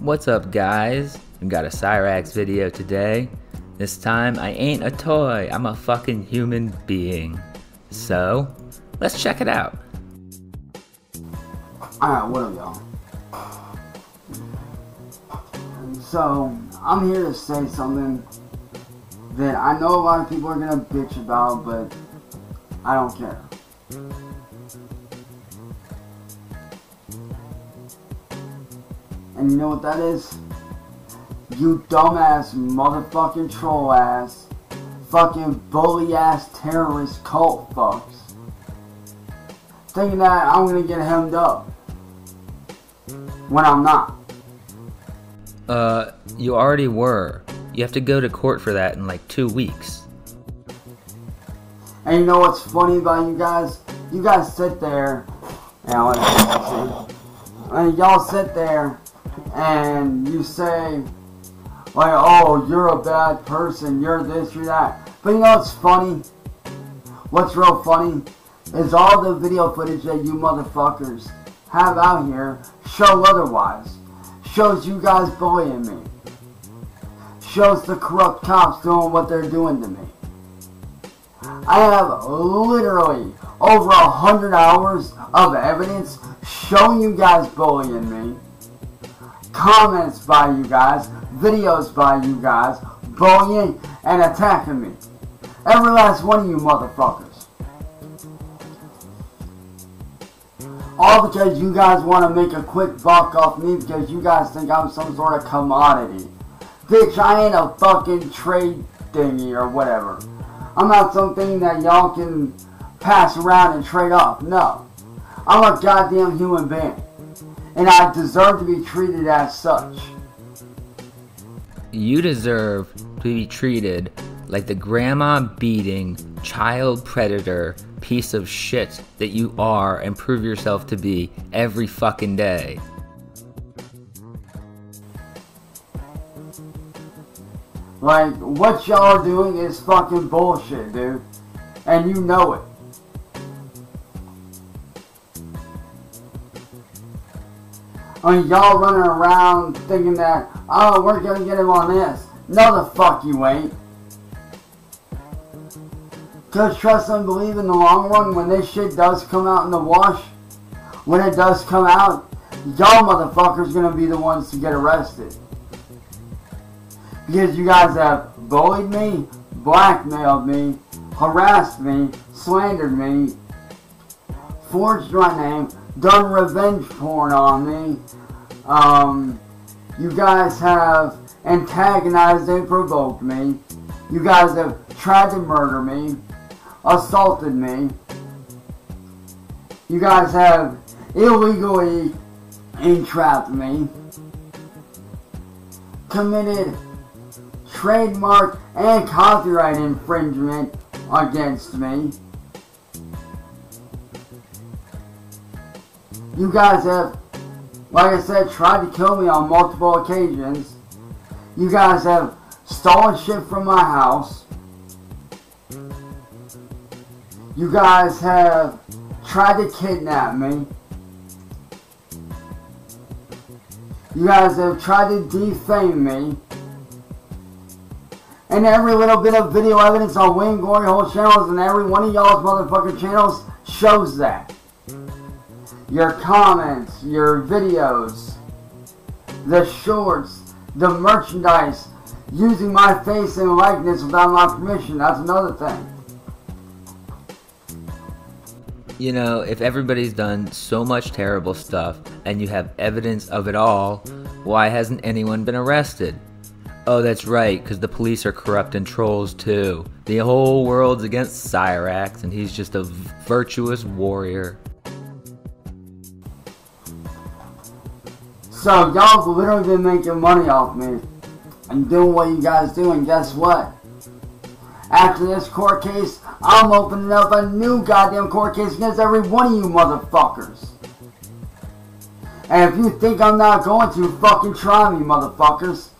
What's up guys? We got a Cyraxx video today. This time I ain't a toy, I'm a fucking human being. So, let's check it out. Alright, what up y'all? So, I'm here to say something that I know a lot of people are gonna bitch about, but I don't care. And you know what that is? You dumbass motherfucking troll ass, fucking bully ass terrorist cult fucks. Thinking that I'm gonna get hemmed up. When I'm not. Uh, you already were. You have to go to court for that in like two weeks. And you know what's funny about you guys? You guys sit there, and and y'all sit there, and you say, like, oh, you're a bad person, you're this, you're that. But you know what's funny? What's real funny is all the video footage that you motherfuckers have out here show otherwise. Shows you guys bullying me. Shows the corrupt cops doing what they're doing to me. I have literally over a hundred hours of evidence showing you guys bullying me. Comments by you guys, videos by you guys, bullying and attacking me. Every last one of you motherfuckers. All because you guys want to make a quick buck off me because you guys think I'm some sort of commodity. Bitch, I ain't a fucking trade thingy or whatever. I'm not something that y'all can pass around and trade off. No. I'm a goddamn human being. And I deserve to be treated as such. You deserve to be treated like the grandma beating, child predator piece of shit that you are and prove yourself to be every fucking day. Like, what y'all are doing is fucking bullshit, dude. And you know it. Mean, y'all running around thinking that, oh, we're gonna get him on this. No, the fuck you ain't. Cause trust and believe in the long run, when this shit does come out in the wash, when it does come out, y'all motherfuckers gonna be the ones to get arrested. Because you guys have bullied me, blackmailed me, harassed me, slandered me, forged my name, done revenge porn on me. Um, you guys have antagonized and provoked me. You guys have tried to murder me, assaulted me. You guys have illegally entrapped me, committed trademark and copyright infringement against me. You guys have, like I said, tried to kill me on multiple occasions. You guys have stolen shit from my house. You guys have tried to kidnap me. You guys have tried to defame me. And every little bit of video evidence on Wayne Glory Hole channels and every one of y'all's motherfucking channels shows that. Your comments, your videos, the shorts, the merchandise, using my face and likeness without my permission, that's another thing. You know, if everybody's done so much terrible stuff and you have evidence of it all, why hasn't anyone been arrested? Oh, that's right, because the police are corrupt and trolls too. The whole world's against Cyraxx, and he's just a virtuous warrior. So, y'all have literally been making money off me and doing what you guys do, and guess what? After this court case, I'm opening up a new goddamn court case against every one of you motherfuckers. And if you think I'm not going to, fucking try me, motherfuckers.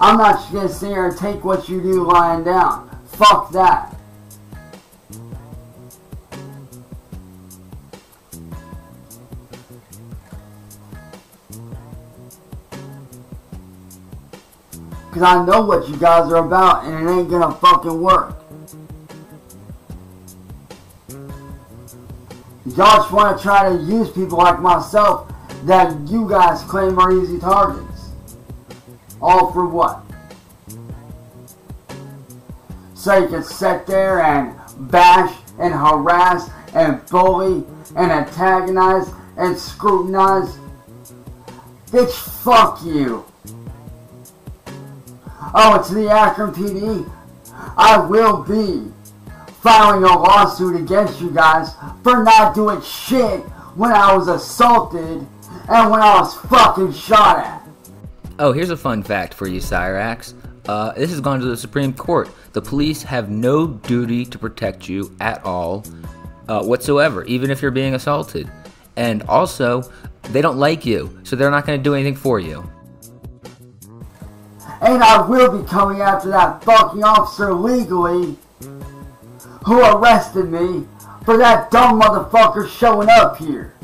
I'm not just gonna sit here and take what you do lying down. Fuck that. Because I know what you guys are about and it ain't gonna fucking work. Y'all just want to try to use people like myself that you guys claim are easy targets. All for what? So you can sit there and bash and harass and bully and antagonize and scrutinize. Bitch, fuck you. Oh, it's the Akron PD. I will be filing a lawsuit against you guys for not doing shit when I was assaulted and when I was fucking shot at. Oh, here's a fun fact for you, Cyraxx. Uh, this has gone to the Supreme Court. The police have no duty to protect you at all, uh, whatsoever, even if you're being assaulted. And also, they don't like you, so they're not going to do anything for you. And I will be coming after that fucking officer legally who arrested me for that dumb motherfucker showing up here.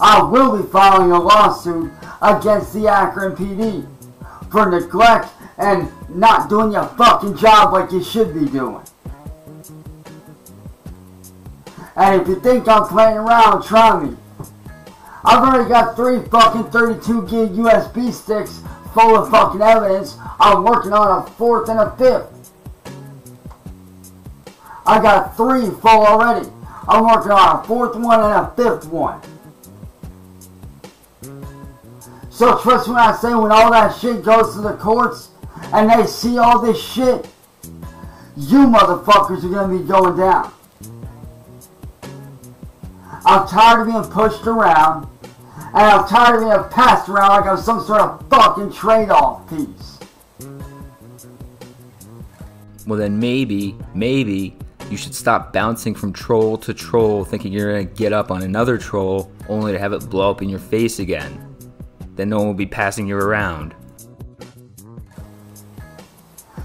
I will be filing a lawsuit against the Akron PD for neglect and not doing your fucking job like you should be doing. And if you think I'm playing around, try me. I've already got three fucking 32 gig USB sticks full of fucking evidence. I'm working on a fourth and a fifth. I got three full already. I'm working on a fourth one and a fifth one. So trust me when I say when all that shit goes to the courts and they see all this shit, you motherfuckers are gonna be going down. I'm tired of being pushed around and I'm tired of being passed around like I'm some sort of fucking trade-off piece. Well, then maybe, maybe you should stop bouncing from troll to troll thinking you're gonna get up on another troll only to have it blow up in your face again. Then no one will be passing you around.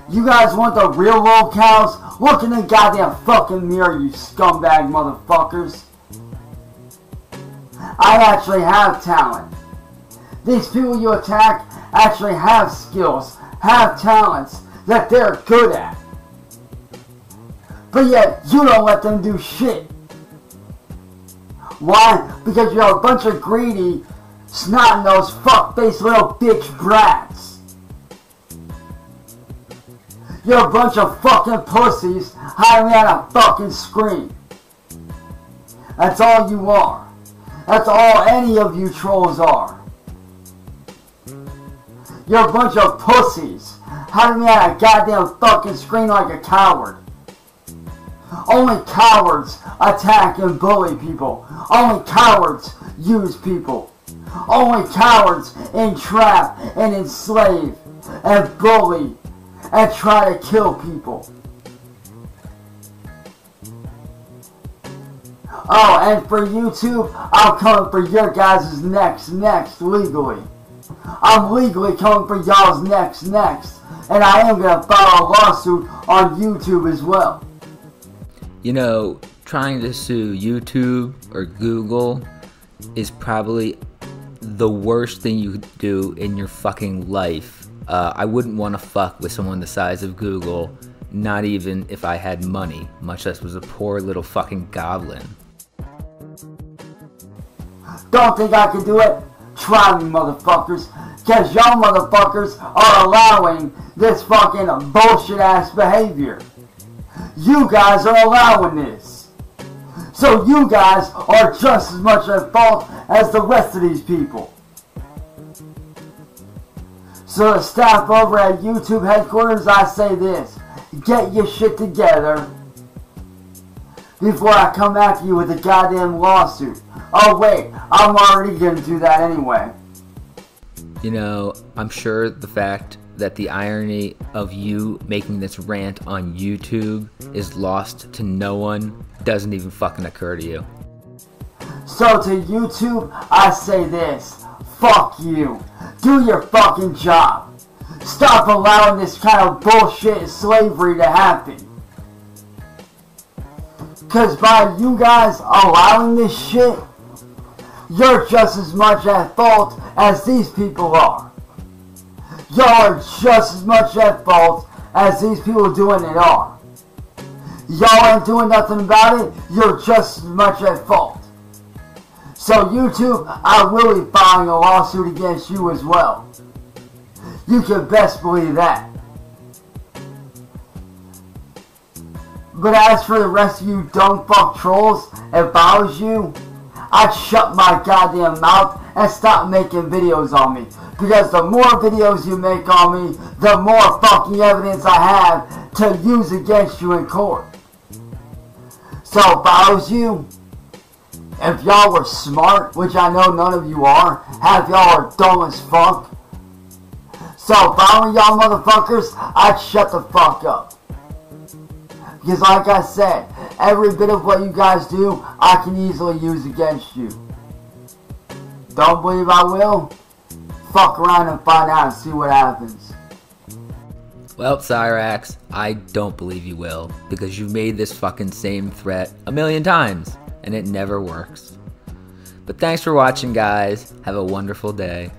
You guys want the real world cows? Look in the goddamn fucking mirror, you scumbag motherfuckers. I actually have talent. These people you attack actually have skills, have talents that they're good at. But yet, you don't let them do shit. Why? Because you're a bunch of greedy, snot-nosed, fuck-faced little bitch brats. You're a bunch of fucking pussies hiding behind a fucking screen. That's all you are. That's all any of you trolls are. You're a bunch of pussies hiding behind a goddamn fucking screen like a coward. Only cowards attack and bully people. Only cowards use people. Only cowards entrap and enslave and bully and try to kill people. Oh, and for YouTube, I'm coming for your guys' next next legally. I'm legally coming for y'all's next next. And I am going to file a lawsuit on YouTube as well. You know, trying to sue YouTube or Google is probably the worst thing you could do in your fucking life. Uh, I wouldn't want to fuck with someone the size of Google, not even if I had money, much less was a poor little fucking goblin. Don't think I can do it? Try me, motherfuckers. Cause y'all motherfuckers are allowing this fucking bullshit ass behavior. You guys are allowing this. So you guys are just as much at fault as the rest of these people. So the staff over at YouTube headquarters, I say this. Get your shit together before I come after you with a goddamn lawsuit. Oh wait, I'm already gonna do that anyway. You know, I'm sure the fact that the irony of you making this rant on YouTube is lost to no one doesn't even fucking occur to you. So to YouTube, I say this. Fuck you. Do your fucking job. Stop allowing this kind of bullshit slavery to happen. Cause by you guys allowing this shit, you're just as much at fault as these people are. y'all are just as much at fault as these people doing it are. Y'all ain't doing nothing about it, you're just as much at fault. So YouTube, I will be filing a lawsuit against you as well. You can best believe that. But as for the rest of you dumb fuck trolls, if I was you, I'd shut my goddamn mouth and stop making videos on me. Because the more videos you make on me, the more fucking evidence I have to use against you in court. So if I was you, if y'all were smart, which I know none of you are, half y'all are dumb as fuck. So if I were y'all motherfuckers, I'd shut the fuck up. Because like I said, every bit of what you guys do, I can easily use against you. Don't believe I will? Fuck around and find out and see what happens. Well, Cyraxx, I don't believe you will, because you've made this fucking same threat a million times, and it never works. But thanks for watching, guys. Have a wonderful day.